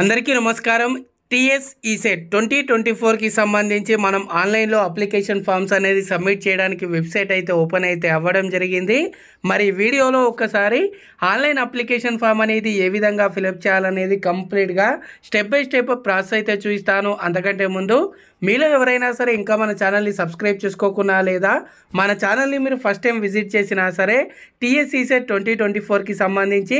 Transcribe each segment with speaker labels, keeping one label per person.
Speaker 1: అందరికీ నమస్కారం. TS ECET twenty twenty ఫోర్కి సంబంధించి మనం ఆన్లైన్లో అప్లికేషన్ ఫామ్స్ అనేది సబ్మిట్ చేయడానికి వెబ్సైట్ అయితే ఓపెన్ అయితే అవ్వడం జరిగింది. మరి వీడియోలో ఒక్కసారి ఆన్లైన్ అప్లికేషన్ ఫామ్ అనేది ఏ విధంగా ఫిలప్ చేయాలనేది కంప్లీట్గా స్టెప్ బై స్టెప్ ప్రాసెస్ అయితే చూపిస్తాను. అంతకంటే ముందు మీలో ఎవరైనా సరే ఇంకా మన ఛానల్ని సబ్స్క్రైబ్ చేసుకోకున్నా లేదా మన ఛానల్ని మీరు ఫస్ట్ టైం విజిట్ చేసినా సరే టీఎస్ఈసెట్ ట్వంటీ ట్వంటీ ఫోర్కి సంబంధించి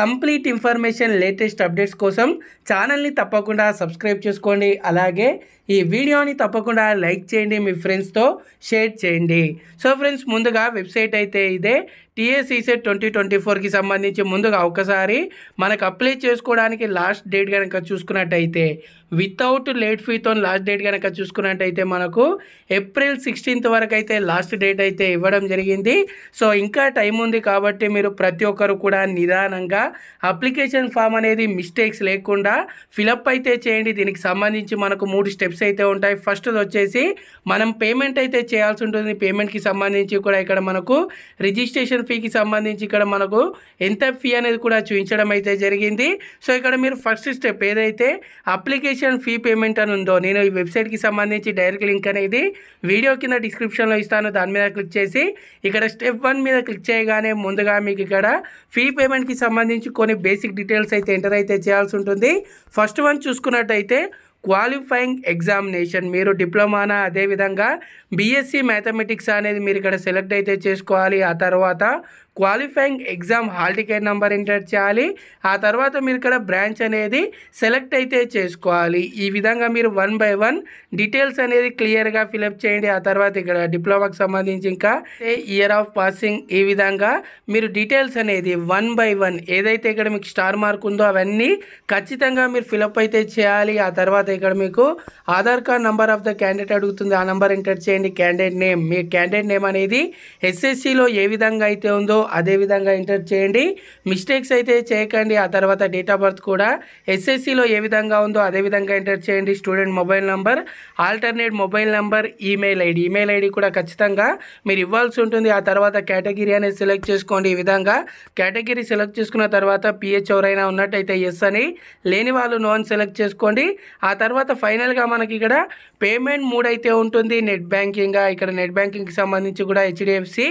Speaker 1: కంప్లీట్ ఇన్ఫర్మేషన్ లేటెస్ట్ అప్డేట్స్ కోసం ఛానల్ని తప్పకుండా సబ్స్క్రైబ్ చేసుకోండి. అలాగే ఈ వీడియోని తప్పకుండా లైక్ చేయండి మీ ఫ్రెండ్స్తో షేర్ చేయండి. సో ఫ్రెండ్స్ ముందుగా వెబ్సైట్ అయితే ఇదే. టీఎస్ఈసెట్ ట్వంటీ ట్వంటీ ఫోర్కి సంబంధించి ముందుగా ఒకసారి మనకు అప్లై చేసుకోవడానికి లాస్ట్ డేట్ కనుక చూసుకున్నట్టయితే వితౌట్ లేట్ ఫీతో లాస్ట్ డేట్ కనుక చూసుకున్నట్టయితే మనకు ఏప్రిల్ సిక్స్టీన్త్ వరకు అయితే లాస్ట్ డేట్ అయితే ఇవ్వడం జరిగింది. సో ఇంకా టైం ఉంది కాబట్టి మీరు ప్రతి ఒక్కరు కూడా నిదానంగా అప్లికేషన్ ఫామ్ అనేది మిస్టేక్స్ లేకుండా ఫిలప్ అయితే చేయండి. దీనికి సంబంధించి మనకు మూడు స్టెప్స్ అయితే ఉంటాయి. ఫస్ట్ వచ్చేసి మనం పేమెంట్ అయితే చేయాల్సి ఉంటుంది. పేమెంట్కి సంబంధించి కూడా ఇక్కడ మనకు రిజిస్ట్రేషన్ ఫీకి సంబంధించి ఇక్కడ మనకు ఎంత ఫీ అనేది కూడా చూపించడం అయితే జరిగింది. సో ఇక్కడ మీరు ఫస్ట్ స్టెప్ ఏదైతే అప్లికేషన్ ఫీ పేమెంట్ అని ఉందో నేను ఈ వెబ్సైట్కి సంబంధించి డైరెక్ట్ లింక్ అనేది వీడియో కింద డిస్క్రిప్షన్లో ఇస్తాను. దాని మీద క్లిక్ చేసి ఇక్కడ స్టెప్ వన్ మీద క్లిక్ చేయగానే ముందుగా మీకు ఇక్కడ ఫీ పేమెంట్కి సంబంధించి కొన్ని బేసిక్ డీటెయిల్స్ అయితే ఎంటర్ అయితే చేయాల్సి ఉంటుంది. ఫస్ట్ వన్ చూసుకున్నట్టయితే క్వాలిఫైయింగ్ ఎగ్జామినేషన్ మీరు డిప్లొమానా అదేవిధంగా బీఎస్సీ మ్యాథమెటిక్స్ అనేది మీరు ఇక్కడ సెలెక్ట్ అయితే చేసుకోవాలి. ఆ తర్వాత qualifying exam hall ticket number enter చేయాలి. ఆ తర్వాత మీరు ఇక్కడ బ్రాంచ్ అనేది సెలెక్ట్ అయితే చేసుకోవాలి. ఈ విధంగా మీరు వన్ బై వన్ డీటెయిల్స్ అనేది క్లియర్గా ఫిలప్ చేయండి. ఆ తర్వాత ఇక్కడ డిప్లొమాకి సంబంధించి ఇంకా ఇయర్ ఆఫ్ పాసింగ్ ఈ విధంగా మీరు డీటెయిల్స్ అనేది వన్ బై వన్ ఏదైతే ఇక్కడ మీకు స్టార్ మార్క్ ఉందో అవన్నీ ఖచ్చితంగా మీరు ఫిలప్ అయితే చేయాలి. ఆ తర్వాత ఇక్కడ మీకు Aadhaar card number of the candidate అడుగుతుంది. ఆ నంబర్ ఎంటర్ చేయండి. క్యాండిడేట్ నేమ్ మీ క్యాండిడేట్ నేమ్ అనేది ఎస్ఎస్సిలో ఏ విధంగా అయితే ఉందో అదేవిధంగా ఎంటర్ చేయండి. మిస్టేక్స్ అయితే చేయకండి. ఆ తర్వాత డేట్ ఆఫ్ బర్త్ కూడా ఎస్ఎస్సిలో ఏ విధంగా ఉందో అదే విధంగా ఎంటర్ చేయండి. Student mobile number alternate mobile number email ID email ID కూడా ఖచ్చితంగా మీరు ఇవ్వాల్సి ఉంటుంది. ఆ తర్వాత కేటగిరీ అనేది సెలెక్ట్ చేసుకోండి. ఈ విధంగా కేటగిరీ సెలెక్ట్ చేసుకున్న తర్వాత పిహెచ్ ఎవరైనా ఉన్నట్టయితే ఎస్ అని లేని వాళ్ళు నో అని సెలెక్ట్ చేసుకోండి. ఆ తర్వాత ఫైనల్గా మనకి ఇక్కడ పేమెంట్ మూడ్ అయితే ఉంటుంది. నెట్ బ్యాంకింగ్ ఇక్కడ నెట్ బ్యాంకింగ్కి సంబంధించి కూడా హెచ్డిఎఫ్సి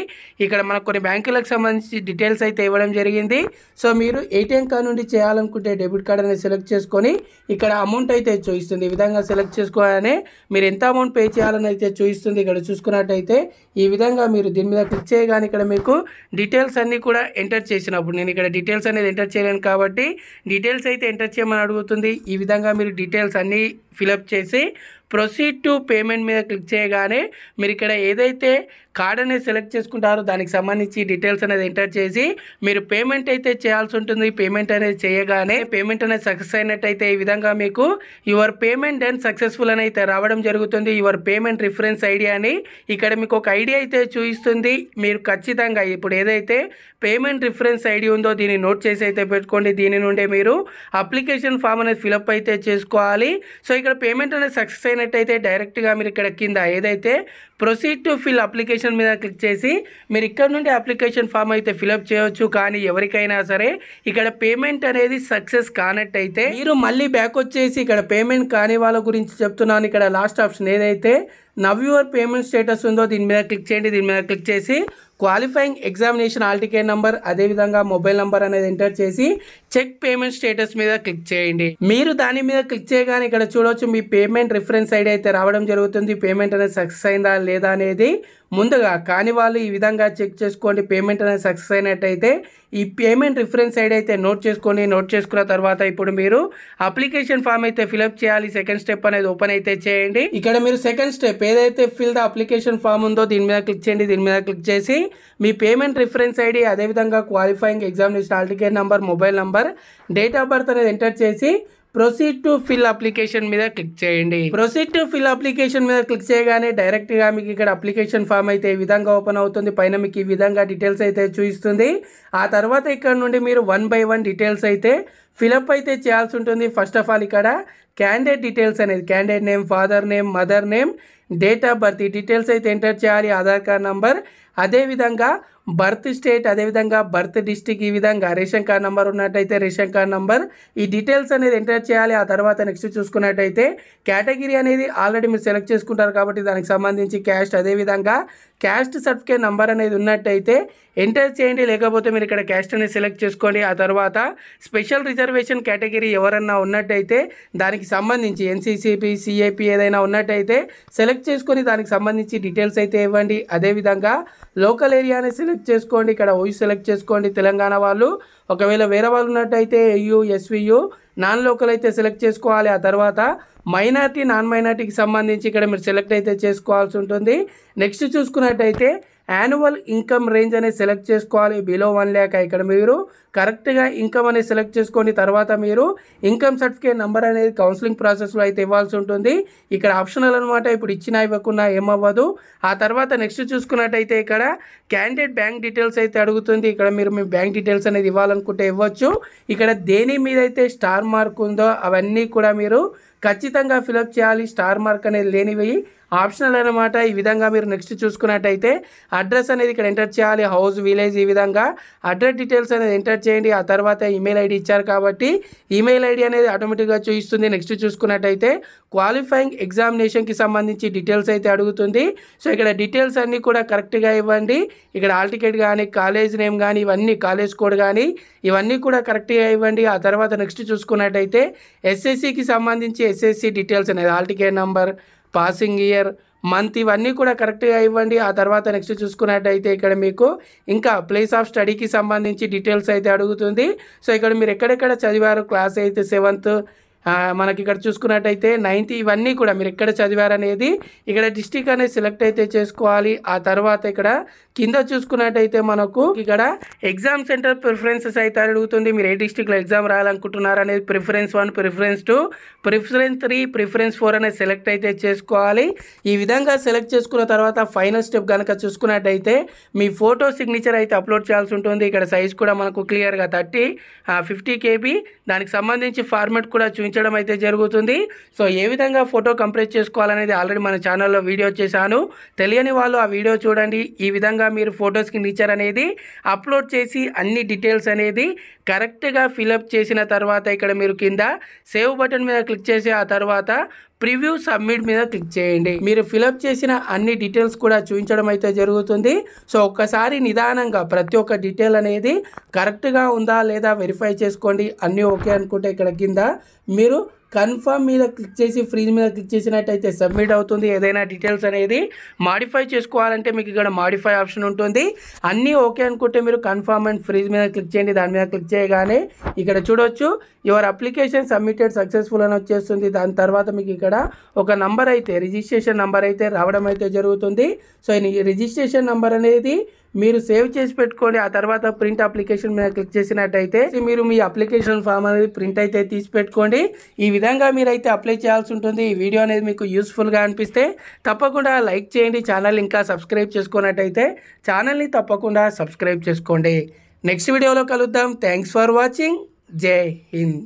Speaker 1: ఇక్కడ మనకు కొన్ని బ్యాంకులకు సంబంధించి డీటెయిల్స్ అయితే ఇవ్వడం జరిగింది. సో మీరు ఏటీఎం కార్డ్ నుండి చేయాలనుకుంటే డెబిట్ కార్డ్ అనేది సెలెక్ట్ చేసుకొని ఇక్కడ అమౌంట్ అయితే చూపిస్తుంది. ఈ విధంగా సెలెక్ట్ చేసుకోగానే మీరు ఎంత అమౌంట్ పే చేయాలని అయితే చూపిస్తుంది. ఇక్కడ చూసుకున్నట్టయితే ఈ విధంగా మీరు దీని మీద క్లిక్ చేయగానే ఇక్కడ మీకు డీటెయిల్స్ అన్నీ కూడా ఎంటర్ చేసినప్పుడు నేను ఇక్కడ డీటెయిల్స్ అనేది ఎంటర్ చేయలేను కాబట్టి డీటెయిల్స్ అయితే ఎంటర్ చేయమని అడుగుతుంది. ఈ విధంగా మీరు డీటెయిల్స్ అన్నీ ఫిలప్ చేసి ప్రొసీడ్ టు పేమెంట్ మీద క్లిక్ చేయగానే మీరు ఇక్కడ ఏదైతే కార్డ్ అనేది సెలెక్ట్ చేసుకుంటారో దానికి సంబంధించి డీటెయిల్స్ అనేది ఎంటర్ చేసి మీరు పేమెంట్ అయితే చేయాల్సి ఉంటుంది. పేమెంట్ అనేది చేయగానే పేమెంట్ అనేది సక్సెస్ అయినట్టయితే ఈ విధంగా మీకు యువర్ పేమెంట్ అండ్ సక్సెస్ఫుల్ అని అయితే రావడం జరుగుతుంది. యువర్ పేమెంట్ రిఫరెన్స్ ఐడియా అని ఇక్కడ మీకు ఒక ఐడియా అయితే చూపిస్తుంది. మీరు ఖచ్చితంగా ఇప్పుడు ఏదైతే పేమెంట్ రిఫరెన్స్ ఐడి ఉందో దీన్ని నోట్ చేసి అయితే పెట్టుకోండి. దీని నుండే మీరు అప్లికేషన్ ఫామ్ అనేది ఫిలప్ అయితే చేసుకోవాలి. సో ఇక్కడ పేమెంట్ అనేది సక్సెస్ అయినట్టయితే డైరెక్ట్గా మీరు ఇక్కడ కింద ఏదైతే ప్రొసీడ్ టు ఫిల్ అప్లికేషన్ మీద క్లిక్ చేసి మీరు ఇక్కడ నుండి అప్లికేషన్ ఫామ్ అయితే ఫిలప్ చేయొచ్చు. కానీ ఎవరికైనా సరే ఇక్కడ పేమెంట్ అనేది సక్సెస్ కానట్టయితే మీరు మళ్ళీ బ్యాక్ వచ్చేసి ఇక్కడ పేమెంట్ కాని వాళ్ళ గురించి చెప్తున్నాను. ఇక్కడ లాస్ట్ ఆప్షన్ ఏదైతే నవ్ యువర్ పేమెంట్ స్టేటస్ ఉందో దీని మీద క్లిక్ చేయండి. దీని మీద క్లిక్ చేసి qualifying examination hall ticket number అదేవిధంగా మొబైల్ నెంబర్ అనేది ఎంటర్ చేసి చెక్ పేమెంట్ స్టేటస్ మీద క్లిక్ చేయండి. మీరు దాని మీద క్లిక్ చేయగానే ఇక్కడ చూడవచ్చు మీ పేమెంట్ రిఫరెన్స్ ఐడి అయితే రావడం జరుగుతుంది. పేమెంట్ అనేది సక్సెస్ అయిందా లేదా అనేది ముందుగా కాని వాళ్ళు ఈ విధంగా చెక్ చేసుకోండి. పేమెంట్ అనేది సక్సెస్ అయినట్టయితే ఈ పేమెంట్ రిఫరెన్స్ సైడ్ అయితే నోట్ చేసుకొని నోట్ చేసుకున్న తర్వాత ఇప్పుడు మీరు అప్లికేషన్ ఫామ్ అయితే ఫిలప్ చేయాలి. సెకండ్ స్టెప్ అనేది ఓపెన్ అయితే చేయండి. ఇక్కడ మీరు సెకండ్ స్టెప్ ఏదైతే ఫిల్ ద అప్లికేషన్ ఫామ్ ఉందో దీని మీద క్లిక్ చేయండి. దీని మీద క్లిక్ చేసి మీ పేమెంట్ రిఫరెన్స్ ఐడి అదేవిధంగా qualifying examination hall ticket number mobile number date of birth అనేది ఎంటర్ చేసి ప్రొసీడ్ టు ఫిల్ అప్లికేషన్ మీద క్లిక్ చేయండి. ప్రొసీడ్ టు ఫిల్ అప్లికేషన్ మీద క్లిక్ చేయగానే డైరెక్ట్గా మీకు ఇక్కడ అప్లికేషన్ ఫామ్ అయితే ఈ విధంగా ఓపెన్ అవుతుంది. పైన మీకు ఈ విధంగా డీటెయిల్స్ అయితే చూపిస్తుంది. ఆ తర్వాత ఇక్కడ నుండి మీరు వన్ బై వన్ డీటెయిల్స్ అయితే ఫిలప్ అయితే చేయాల్సి ఉంటుంది. ఫస్ట్ ఆఫ్ ఆల్ ఇక్కడ క్యాండిడేట్ డీటెయిల్స్ అనేది candidate name father name mother name date of birth ఈ డీటెయిల్స్ అయితే ఎంటర్ చేయాలి. ఆధార్ కార్డ్ నంబర్ అదేవిధంగా బర్త్ స్టేట్ అదేవిధంగా బర్త్ డిస్టిక్ ఈ విధంగా రేషన్ కార్డ్ నెంబర్ ఉన్నట్టయితే రేషన్ కార్డ్ నెంబర్ ఈ డీటెయిల్స్ అనేది ఎంటర్ చేయాలి. ఆ తర్వాత నెక్స్ట్ చూసుకున్నట్టయితే కేటగిరీ అనేది ఆల్రెడీ మీరు సెలెక్ట్ చేసుకుంటారు కాబట్టి దానికి సంబంధించి క్యాస్ట్ అదేవిధంగా క్యాస్ట్ సర్టిఫికేట్ నెంబర్ అనేది ఉన్నట్టయితే ఎంటర్ చేయండి. లేకపోతే మీరు ఇక్కడ క్యాస్ట్ అనేది సెలెక్ట్ చేసుకోండి. ఆ తర్వాత స్పెషల్ రిజర్వ్ రిజర్వేషన్ కేటగిరీ ఎవరన్నా ఉన్నట్టయితే దానికి సంబంధించి ఎన్సీసీపీ సిఐపి ఏదైనా ఉన్నట్టయితే సెలెక్ట్ చేసుకొని దానికి సంబంధించి డీటెయిల్స్ అయితే ఇవ్వండి. అదేవిధంగా లోకల్ ఏరియాని సెలెక్ట్ చేసుకోండి. ఇక్కడ ఓయూ సెలెక్ట్ చేసుకోండి తెలంగాణ వాళ్ళు. ఒకవేళ వేరే వాళ్ళు ఉన్నట్టయితే ఏయూ ఎస్వియు నాన్ లోకల్ అయితే సెలెక్ట్ చేసుకోవాలి. ఆ తర్వాత మైనార్టీ నాన్ మైనార్టీకి సంబంధించి ఇక్కడ మీరు సెలెక్ట్ అయితే చేసుకోవాల్సి ఉంటుంది. నెక్స్ట్ చూసుకున్నట్టయితే యాన్యువల్ ఇన్కమ్ రేంజ్ అనేది సెలెక్ట్ చేసుకోవాలి. బిలో వన్ ల్యాక్ ఇక్కడ మీరు కరెక్ట్గా ఇన్కమ్ అనేది సెలెక్ట్ చేసుకోండి. తర్వాత మీరు ఇన్కమ్ సర్టిఫికేట్ నెంబర్ అనేది కౌన్సిలింగ్ ప్రాసెస్లో అయితే ఇవ్వాల్సి ఉంటుంది. ఇక్కడ ఆప్షనల్ అనమాట ఇప్పుడు ఇచ్చినా ఇవ్వకున్నా ఏమవ్వదు. ఆ తర్వాత నెక్స్ట్ చూసుకున్నట్టయితే ఇక్కడ క్యాండిడేట్ బ్యాంక్ డీటెయిల్స్ అయితే అడుగుతుంది. ఇక్కడ మీరు మీ బ్యాంక్ డీటెయిల్స్ అనేది ఇవ్వాలనుకుంటే ఇవ్వచ్చు. ఇక్కడ దేని మీద అయితే స్టార్ మార్క్ ఉందో అవన్నీ కూడా మీరు ఖచ్చితంగా ఫిలప్ చేయాలి. స్టార్ మార్క్ అనేది లేనివి ఆప్షనల్ అనమాట ఈ విధంగా మీరు నెక్స్ట్ చూసుకున్నట్టయితే అడ్రస్ అనేది ఇక్కడ ఎంటర్ చేయాలి హౌస్ విలేజ్ ఈ విధంగా. అడ్రస్ డీటెయిల్స్ అనేది ఎంటర్ చేయండి ఆ తర్వాత ఈమెయిల్ ఐడి ఇచ్చారు కాబట్టి ఈమెయిల్ ఐడి అనేది ఆటోమేటిక్గా చూపిస్తుంది నెక్స్ట్ చూసుకున్నట్టయితే క్వాలిఫైయింగ్ ఎగ్జామినేషన్కి సంబంధించి డీటెయిల్స్ అయితే అడుగుతుంది. సో ఇక్కడ డీటెయిల్స్ అన్నీ కూడా కరెక్ట్గా ఇవ్వండి. ఇక్కడ ఆల్ టికెట్ కానీ కాలేజ్ నేమ్ కానీ ఇవన్నీ కాలేజ్ కోడ్ కానీ ఇవన్నీ కూడా కరెక్ట్గా ఇవ్వండి. ఆ తర్వాత నెక్స్ట్ చూసుకున్నట్టయితే ఎస్ఎస్సికి సంబంధించి ఎస్ఎస్సి డీటెయిల్స్ అనేది hall ticket number passing year month ఇవన్నీ కూడా కరెక్ట్గా ఇవ్వండి. ఆ తర్వాత నెక్స్ట్ చూసుకున్నట్టయితే ఇక్కడ మీకు ఇంకా ప్లేస్ ఆఫ్ స్టడీకి సంబంధించి డీటెయిల్స్ అయితే అడుగుతుంది. సో ఇక్కడ మీరు ఎక్కడెక్కడ చదివారు? క్లాస్ అయితే సెవెంత్ మనకి ఇక్కడ చూసుకున్నట్టయితే నైన్త్ ఇవన్నీ కూడా మీరు ఎక్కడ చదివారనేది ఇక్కడ డిస్టిక్ అనేది సెలెక్ట్ అయితే చేసుకోవాలి. ఆ తర్వాత ఇక్కడ కింద చూసుకున్నట్టయితే మనకు ఇక్కడ ఎగ్జామ్ సెంటర్ ప్రిఫరెన్సెస్ అయితే అడుగుతుంది. మీరు ఏ డిస్టిక్లో ఎగ్జామ్ రాయాలనుకుంటున్నారు అనేది preference one preference two preference three preference four అనేది సెలెక్ట్ అయితే చేసుకోవాలి. ఈ విధంగా సెలెక్ట్ చేసుకున్న తర్వాత ఫైనల్ స్టెప్ కనుక చూసుకున్నట్టయితే మీ ఫోటో సిగ్నేచర్ అయితే అప్లోడ్ చేయాల్సి ఉంటుంది. ఇక్కడ సైజ్ కూడా మనకు క్లియర్గా థర్టీ ఫిఫ్టీ కేబీ. దానికి సంబంధించి ఫార్మాట్ కూడా చూపించడం అయితే జరుగుతుంది. సో ఏ విధంగా ఫోటో కంప్లీట్ చేసుకోవాలనేది ఆల్రెడీ మన ఛానల్లో వీడియో చేశాను. తెలియని వాళ్ళు ఆ వీడియో చూడండి. ఈ విధంగా మీరు ఫొటోస్కి నేచర్ అనేది అప్లోడ్ చేసి అన్ని డీటెయిల్స్ అనేది కరెక్ట్గా ఫిలప్ చేసిన తర్వాత ఇక్కడ మీరు కింద సేవ్ బటన్ మీద క్లిక్ చేసి ఆ తర్వాత ప్రివ్యూ సబ్మిట్ మీద క్లిక్ చేయండి. మీరు ఫిలప్ చేసిన అన్ని డీటెయిల్స్ కూడా చూపించడం అయితే జరుగుతుంది. సో ఒక్కసారి నిదానంగా ప్రతి ఒక్క డీటెయిల్ అనేది కరెక్ట్గా ఉందా లేదా వెరిఫై చేసుకోండి. అన్నీ ఓకే అనుకుంటే ఇక్కడ కింద మీరు కన్ఫర్మ్ మీద క్లిక్ చేసి ఫ్రీజ్ మీద క్లిక్ చేసినట్టయితే సబ్మిట్ అవుతుంది. ఏదైనా డీటెయిల్స్ అనేది మాడిఫై చేసుకోవాలంటే మీకు ఇక్కడ మాడిఫై ఆప్షన్ ఉంటుంది. అన్నీ ఓకే అనుకుంటే మీరు కన్ఫర్మ్ అండ్ ఫ్రీజ్ మీద క్లిక్ చేయండి. దాని మీద క్లిక్ చేయగానే ఇక్కడ చూడొచ్చు. యువర్ అప్లికేషన్ సబ్మిటెడ్ సక్సెస్ఫుల్ అని వచ్చేస్తుంది. దాని తర్వాత మీకు ఇక్కడ ఒక నంబర్ అయితే రిజిస్ట్రేషన్ నంబర్ అయితే రావడం అయితే జరుగుతుంది. సో ఈ రిజిస్ట్రేషన్ నంబర్ అనేది మీరు సేవ్ చేసి పెట్టుకోండి ఆ తర్వాత ప్రింట్ అప్లికేషన్ మీద క్లిక్ చేసినట్టయితే మీరు మీ అప్లికేషన్ ఫామ్ అనేది ప్రింట్ అయితే తీసి పెట్టుకోండి. ఈ విధంగా మీరైతే అప్లై చేయాల్సి ఉంటుంది. ఈ వీడియో అనేది మీకు యూస్ఫుల్గా అనిపిస్తే తప్పకుండా లైక్ చేయండి. ఛానల్ ఇంకా సబ్స్క్రైబ్ చేసుకున్నట్టయితే ఛానల్ని తప్పకుండా సబ్స్క్రైబ్ చేసుకోండి. నెక్స్ట్ వీడియోలో కలుద్దాం. థ్యాంక్స్ ఫర్ వాచింగ్ జై హింద్.